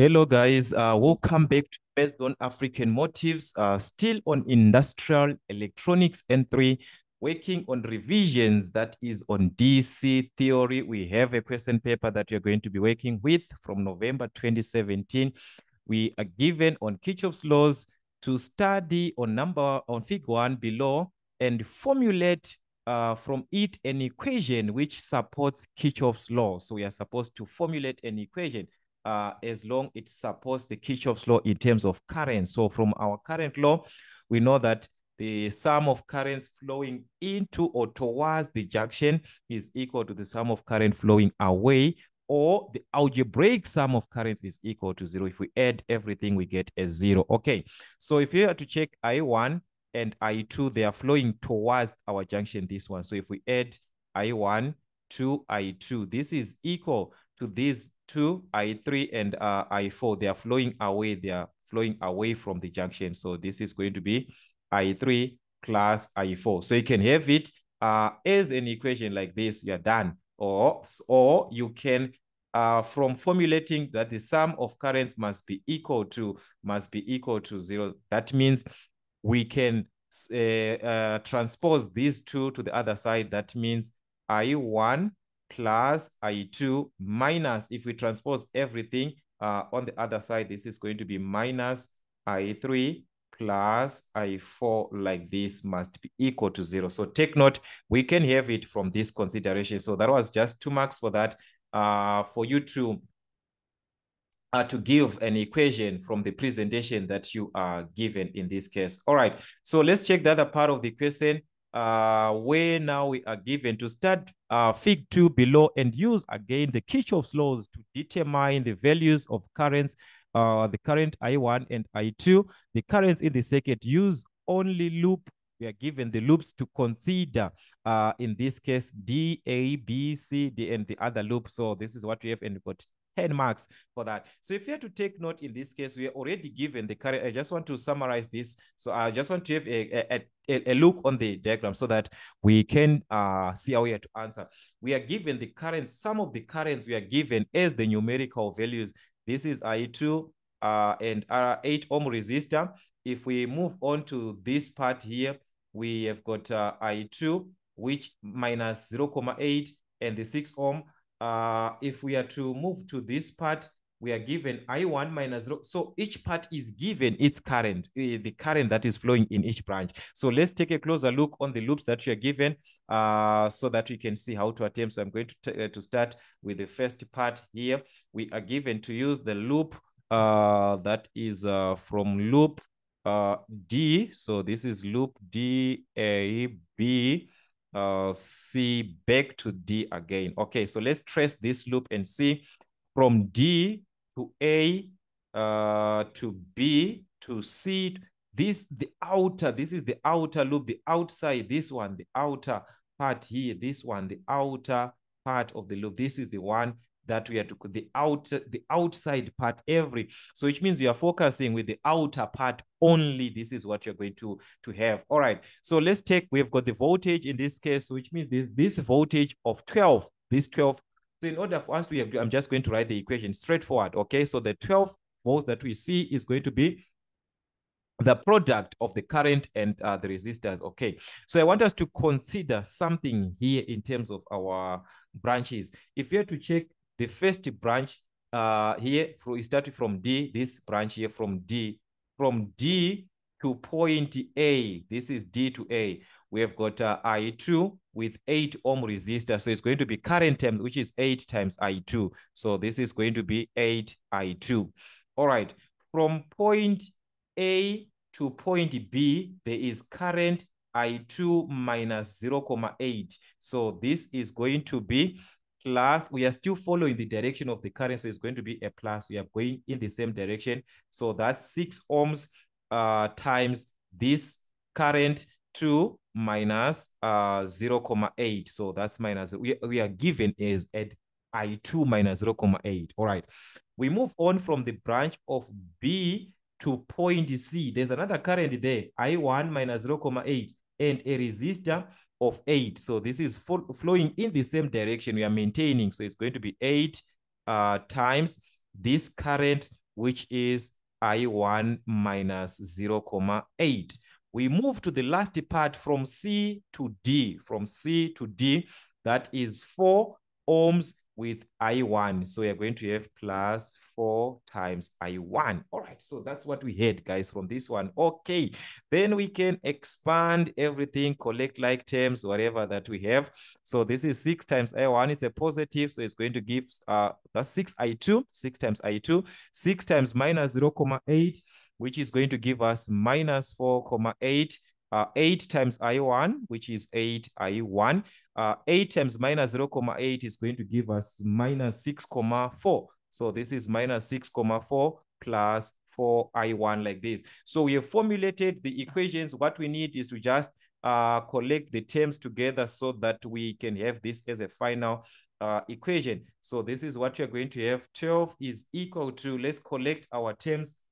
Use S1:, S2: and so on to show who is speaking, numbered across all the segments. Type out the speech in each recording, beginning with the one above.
S1: Hello, guys. Uh, welcome back to Maths Zone African Motives. Uh, still on Industrial Electronics N3, working on revisions that is on DC theory. We have a question paper that you're going to be working with from November 2017. We are given on Kirchhoff's laws to study on number on figure one below and formulate uh, from it an equation which supports Kirchhoff's law. So we are supposed to formulate an equation uh, as long it supports the Kirchhoff's law in terms of current. So from our current law, we know that the sum of currents flowing into or towards the junction is equal to the sum of current flowing away or the algebraic sum of currents is equal to zero. If we add everything, we get a zero. Okay, so if you have to check I1 and I2, they are flowing towards our junction, this one. So if we add I1 to I2, this is equal to these two, I3 and uh, I4. They are flowing away. They are flowing away from the junction. So this is going to be I3 plus I4. So you can have it uh, as an equation like this, you're done. Or, or you can, uh, from formulating that the sum of currents must be equal to, must be equal to zero. That means we can uh, uh, transpose these two to the other side. That means I1 plus I2 minus, if we transpose everything uh, on the other side, this is going to be minus I3 plus I4 like this must be equal to zero. So take note, we can have it from this consideration. So that was just two marks for that, uh, for you to uh, to give an equation from the presentation that you are given in this case. All right, so let's check the other part of the question uh, where now we are given to start uh, fig 2 below and use again the Kirchhoff's laws to determine the values of currents, uh, the current I1 and I2. The currents in the circuit use only loop. We are given the loops to consider, uh, in this case, D, A, B, C, D, and the other loop. So this is what we have and we got 10 marks for that. So if you have to take note in this case, we are already given the current. I just want to summarize this. So I just want to have a, a, a, a look on the diagram so that we can uh, see how we have to answer. We are given the currents, some of the currents we are given as the numerical values. This is I2 uh, and our 8 ohm resistor. If we move on to this part here, we have got uh, I2, which minus 0, 0.8 and the 6 ohm uh, if we are to move to this part, we are given I1 minus zero. So each part is given its current, uh, the current that is flowing in each branch. So let's take a closer look on the loops that you are given uh, so that we can see how to attempt. So I'm going to, uh, to start with the first part here. We are given to use the loop uh, that is uh, from loop uh, D. So this is loop D, A, B uh, C back to D again. Okay, so let's trace this loop and see from D to A uh, to B to C. This the outer, this is the outer loop, the outside, this one, the outer part here, this one, the outer part of the loop. This is the one that we are to the out the outside part every so which means you are focusing with the outer part only. This is what you're going to to have. All right. So let's take we've got the voltage in this case which means this this voltage of 12 this 12 so in order for us to i'm just going to write the equation straightforward okay? So the 12 volts that we see is going to be the product of the current and uh, the resistors. Okay, so I want us to consider something here in terms of our branches. If you have to check the first branch uh, here, started from D, this branch here from D, from D to point A, this is D to A. We have got uh, I2 with 8 ohm resistor. So it's going to be current terms, which is 8 times I2. So this is going to be 8 I2. All right. From point A to point B, there is current I2 minus 0, 0.8. So this is going to be plus, we are still following the direction of the current, so it's going to be a plus. We are going in the same direction. So that's 6 ohms uh, times this current 2 minus uh, 0, 0.8. So that's minus, we, we are given is at I2 minus 0, 0.8. All right. We move on from the branch of B to point C. There's another current there, I1 minus 0, 0.8 and a resistor of 8. So this is flowing in the same direction we are maintaining. So it's going to be 8 uh, times this current which is I1 minus 0, comma 8. We move to the last part from C to D, from C to D, that is 4 ohms with I1. So we are going to have plus 4 times I1. All right, so that's what we had, guys, from this one. Okay, then we can expand everything, collect like terms, whatever that we have. So this is 6 times I1 It's a positive, so it's going to give, uh, that's 6I2, 6 times I2, 6 times minus 0, comma 8, which is going to give us minus 4, comma 8, uh, 8 times I1, which is 8 I1. Uh, 8 times minus 0, comma 8 is going to give us minus 6, comma 4. So this is minus 6 comma 4 plus 4i1 like this. So we have formulated the equations. What we need is to just uh, collect the terms together so that we can have this as a final uh, equation. So this is what you're going to have. 12 is equal to, let's collect our terms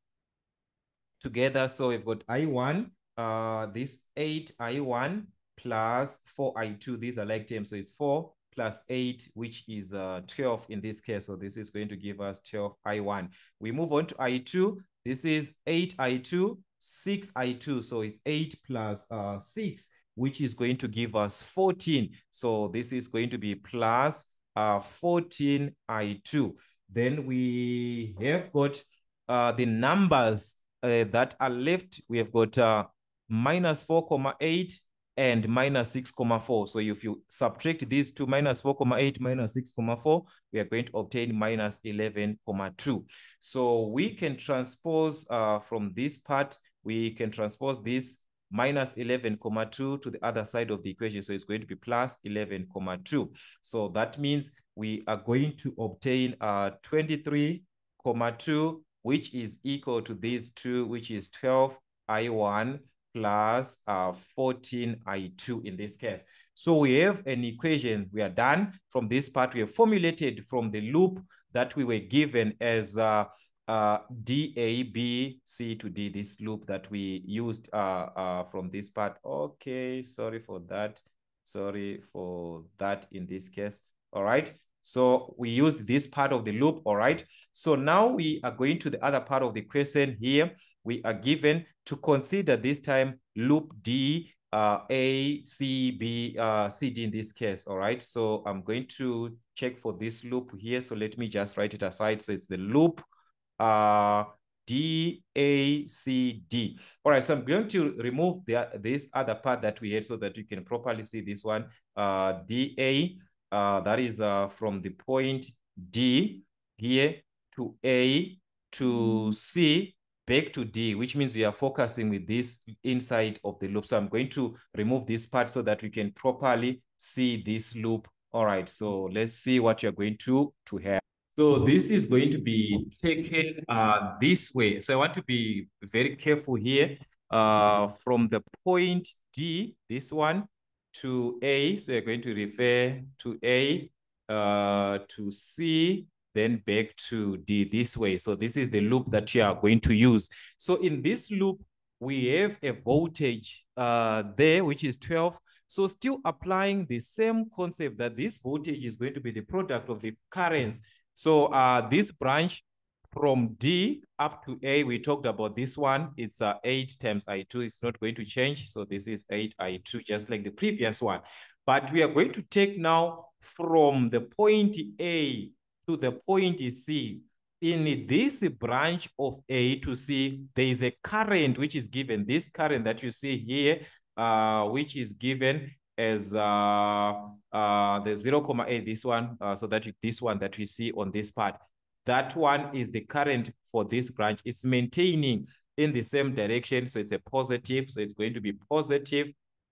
S1: together. So we've got i1, uh, this 8i1 plus 4i2. These are like terms. So it's 4 plus 8, which is uh, 12 in this case. So this is going to give us 12 I1. We move on to I2. This is 8 I2, 6 I2. So it's 8 plus, uh, 6, which is going to give us 14. So this is going to be plus uh, 14 I2. Then we have got uh, the numbers uh, that are left. We have got uh, minus 4, comma 8, and minus 6 comma 4. So if you subtract these two, minus 4 comma 8 minus 6 comma 4, we are going to obtain minus 11 comma 2. So we can transpose uh, from this part, we can transpose this minus 11 comma 2 to the other side of the equation. So it's going to be plus 11 comma 2. So that means we are going to obtain uh, 23 comma 2, which is equal to these two, which is 12 I1 plus uh, 14i2 in this case. So we have an equation. We are done. From this part, we have formulated from the loop that we were given as uh, uh, D, A, B, C to D, this loop that we used uh, uh, from this part. Okay, sorry for that. Sorry for that in this case. All right. So we use this part of the loop, all right? So now we are going to the other part of the question here. We are given to consider this time loop D, uh, A, C, B, uh, C, D in this case, all right? So I'm going to check for this loop here. So let me just write it aside. So it's the loop uh, D, A, C, D. All right, so I'm going to remove the, this other part that we had so that you can properly see this one, uh, D, A, uh, that is uh, from the point D here to A to C back to D, which means we are focusing with this inside of the loop. So I'm going to remove this part so that we can properly see this loop. All right, so let's see what you're going to, to have. So this is going to be taken uh, this way. So I want to be very careful here. Uh, from the point D, this one, to A, so you're going to refer to A, uh, to C, then back to D this way. So this is the loop that you are going to use. So in this loop, we have a voltage uh, there, which is 12. So still applying the same concept that this voltage is going to be the product of the currents. So uh, this branch from D up to A, we talked about this one. It's uh, 8 times I2. It's not going to change. So this is 8 I2, just like the previous one. But we are going to take now from the point A to the point C. In this branch of A to C, there is a current which is given. This current that you see here, uh, which is given as uh, uh, the 0, comma 8, this one, uh, so that you, this one that we see on this part. That one is the current for this branch. It's maintaining in the same direction. So it's a positive. So it's going to be positive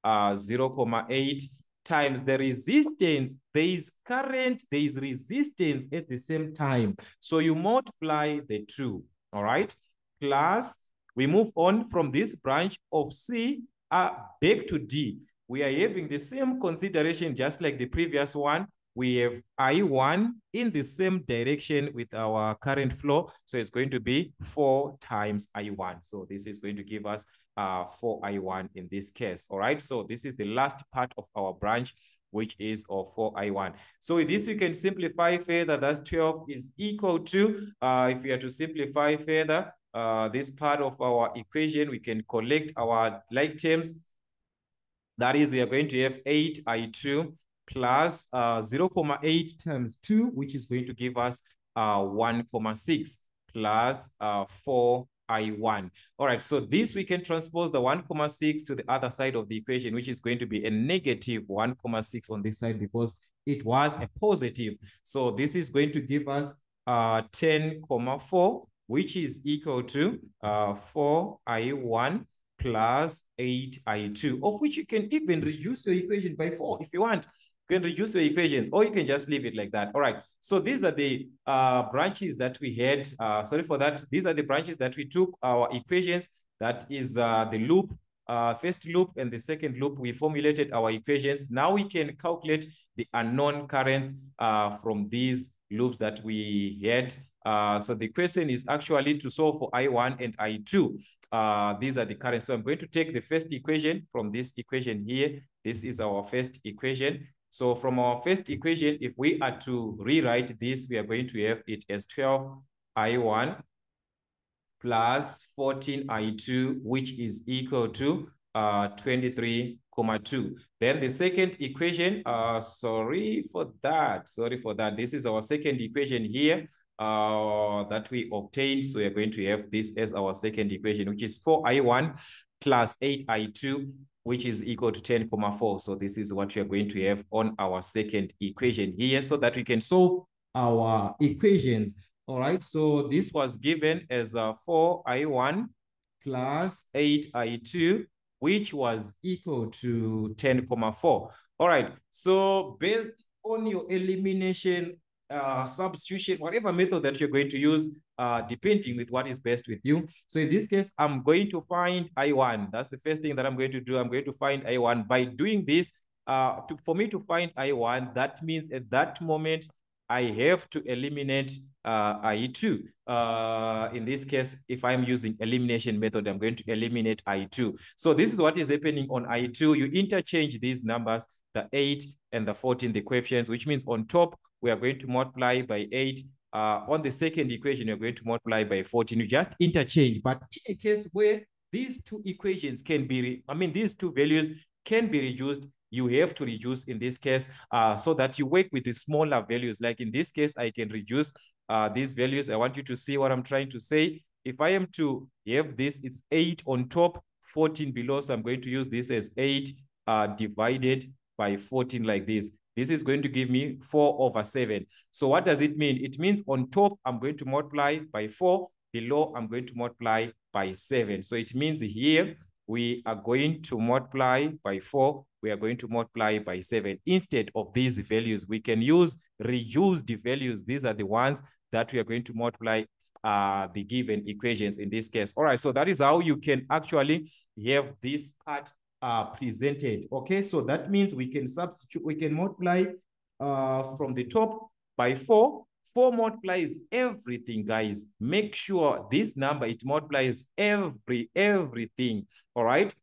S1: uh, 0, 0.8 times the resistance. There is current, there is resistance at the same time. So you multiply the two, all right? Plus, we move on from this branch of C uh, back to D. We are having the same consideration just like the previous one we have I1 in the same direction with our current flow. So it's going to be 4 times I1. So this is going to give us uh, 4 I1 in this case. All right. So this is the last part of our branch which is of 4i1. So with this, we can simplify further. That's 12 is equal to, uh, if we are to simplify further, uh, this part of our equation, we can collect our like terms. That is, we are going to have 8i2 plus uh, 0, 0.8 times 2, which is going to give us uh, 1,6 plus uh, 4 I1. All right, so this we can transpose the 1,6 to the other side of the equation, which is going to be a negative 1,6 on this side because it was a positive. So this is going to give us uh, 10,4, which is equal to uh, 4I1 plus 8I2, of which you can even reduce your equation by 4 if you want. You can reduce your equations or you can just leave it like that. All right. So these are the uh, branches that we had. Uh, sorry for that. These are the branches that we took our equations. That is uh, the loop, uh, first loop and the second loop. We formulated our equations. Now we can calculate the unknown currents uh, from these loops that we had. Uh, so the question is actually to solve for I1 and I2. Uh, these are the currents. So I'm going to take the first equation from this equation here. This is our first equation. So from our first equation, if we are to rewrite this, we are going to have it as 12i1 plus 14i2, which is equal to uh, 23,2. Then the second equation, uh, sorry for that, sorry for that. This is our second equation here uh, that we obtained. So we are going to have this as our second equation, which is 4i1 plus 8i2 which is equal to 10,4. So this is what we are going to have on our second equation here so that we can solve our equations. All right, so this was given as a 4i1 plus 8i2, which was equal to 10,4. All right, so based on your elimination uh, substitution, whatever method that you're going to use, uh, depending with what is best with you. So in this case, I'm going to find I1. That's the first thing that I'm going to do. I'm going to find I1. By doing this, uh, to, for me to find I1, that means at that moment, I have to eliminate uh, I2. Uh, in this case, if I'm using elimination method, I'm going to eliminate I2. So this is what is happening on I2. You interchange these numbers, the 8 and the 14, the coefficients, which means on top, we are going to multiply by 8. Uh, on the second equation, you're going to multiply by 14. You just interchange. But in a case where these two equations can be, I mean, these two values can be reduced, you have to reduce in this case uh, so that you work with the smaller values. Like in this case, I can reduce uh, these values. I want you to see what I'm trying to say. If I am to have this, it's 8 on top, 14 below. So I'm going to use this as 8 uh, divided by 14 like this. This is going to give me 4 over 7. So what does it mean? It means on top, I'm going to multiply by 4. Below, I'm going to multiply by 7. So it means here, we are going to multiply by 4. We are going to multiply by 7. Instead of these values, we can use reduced values. These are the ones that we are going to multiply uh, the given equations in this case. All right, so that is how you can actually have this part uh, presented. Okay, so that means we can substitute, we can multiply uh, from the top by four. Four multiplies everything, guys. Make sure this number, it multiplies every, everything, all right?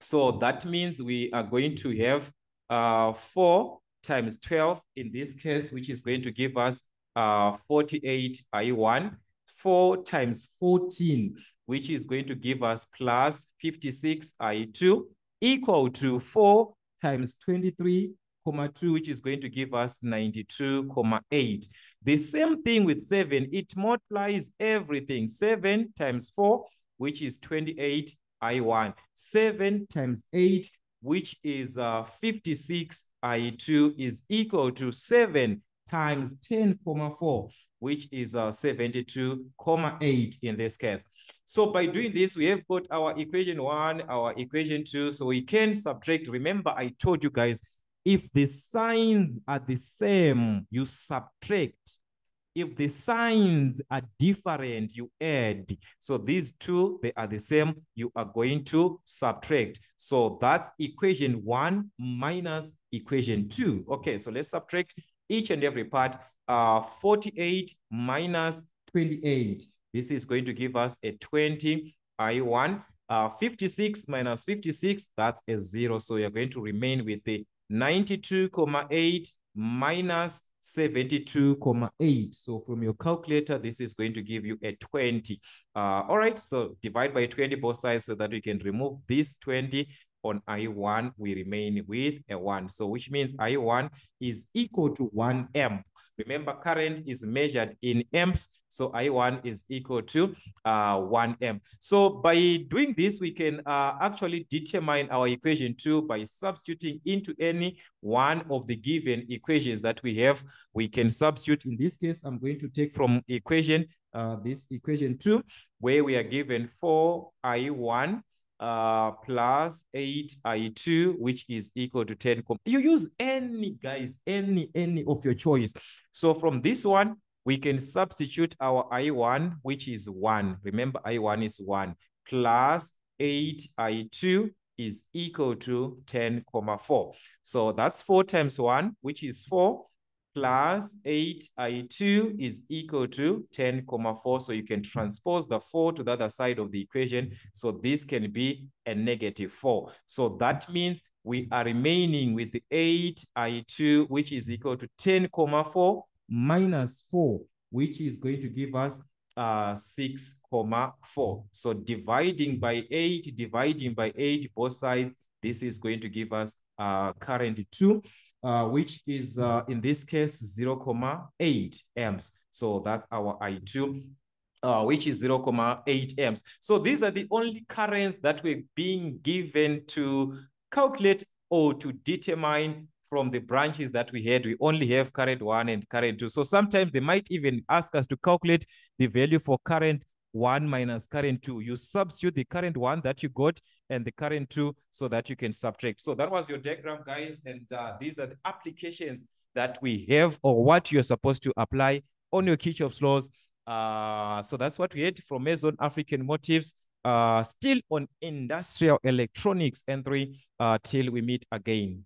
S1: So that means we are going to have uh, 4 times 12 in this case, which is going to give us uh, 48 I1. 4 times 14, which is going to give us plus 56 I2 equal to 4 times 23 comma 2, which is going to give us 92 comma 8. The same thing with 7. It multiplies everything. 7 times 4, which is 28 I1. 7 times 8, which is uh, 56 I2, is equal to 7 times 10 comma 4, which is uh, 72 comma 8 in this case. So by doing this, we have got our equation one, our equation two. So we can subtract. Remember, I told you guys, if the signs are the same, you subtract. If the signs are different, you add. So these two, they are the same. You are going to subtract. So that's equation one minus equation two. Okay, so let's subtract each and every part. Uh, 48 minus 28. This is going to give us a 20 I1. Uh, 56 minus 56, that's a zero. So you're going to remain with the 92,8 minus 72,8. So from your calculator, this is going to give you a 20. Uh, all right, so divide by 20 both sides so that we can remove this 20 on I1, we remain with a 1. So which means I1 is equal to 1 amp. Remember, current is measured in amps, so I1 is equal to uh, 1 amp. So by doing this, we can uh, actually determine our equation 2 by substituting into any one of the given equations that we have. We can substitute, in this case, I'm going to take from equation, uh, this equation 2, where we are given 4I1 uh, plus 8i2, which is equal to 10. You use any, guys, any, any of your choice. So from this one, we can substitute our i1, which is 1. Remember, i1 is 1, plus 8i2 is equal to 10, comma 4. So that's 4 times 1, which is 4, plus 8i2 is equal to 10 comma 4. So you can transpose the 4 to the other side of the equation. So this can be a negative 4. So that means we are remaining with 8i2, which is equal to 10 comma 4 minus 4, which is going to give us uh, 6 comma 4. So dividing by 8, dividing by 8, both sides, this is going to give us uh, current 2, uh, which is uh, in this case 0, 0.8 amps. So that's our I2, uh, which is 0, 0.8 amps. So these are the only currents that we're being given to calculate or to determine from the branches that we had. We only have current 1 and current 2. So sometimes they might even ask us to calculate the value for current 1 minus current 2. You substitute the current 1 that you got and the current 2 so that you can subtract. So that was your diagram, guys. And uh, these are the applications that we have or what you're supposed to apply on your Kirchhoff's laws. Uh, so that's what we had from Maths Zone African Motives. Uh, still on industrial electronics N3 uh, till we meet again.